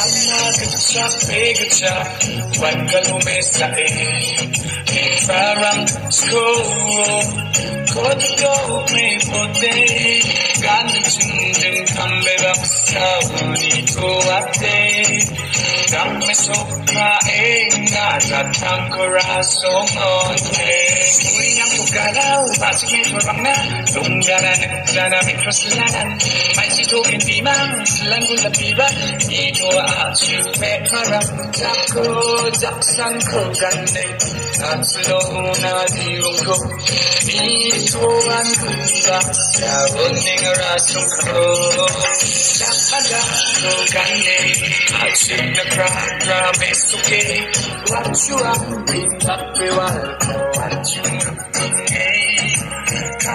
Sama gitsa pegitsa Wangalume sa In Faram school Kodo me pote Gandhi chindin kambe rapsa Uni ko ate Damme sopra enga Ratang koraso monte Uyang pugalaw Pasigay ko bang na Lunggana nagdana Mitroslanan May jogging the man, langun the piba, ito achu me haram, jako jaksan ko gande, atsuno una diungo, ito an kunda, sabuning rasun ko, jakada ko gande, achu na pra pra mesuke, wachu ang bimba piwa, wachu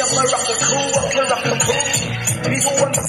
Tokore ke toko Ay tumaga ke tenge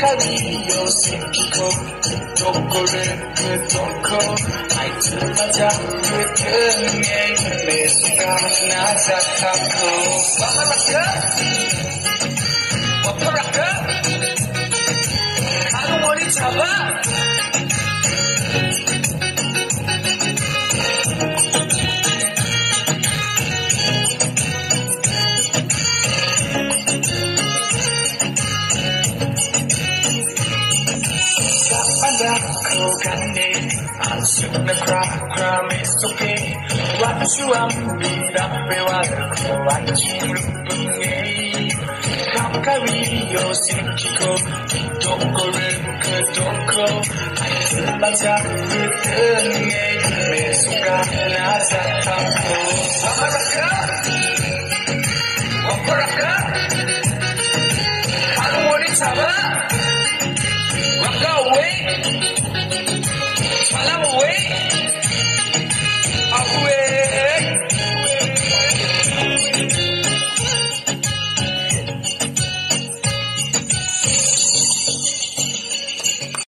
ko gani Asik na kra, kra, mesuke What you. am in the bewal ko What you looking 가까 Pada ko gani Asuk na kra kra mesuke Wachu am bida pewal ko wachu lupunge Kapkari yo sikiko Doko rin ke doko Ay baca kutenge Mesuka na zatako Wamaraka Wamaraka Kalau mau dicoba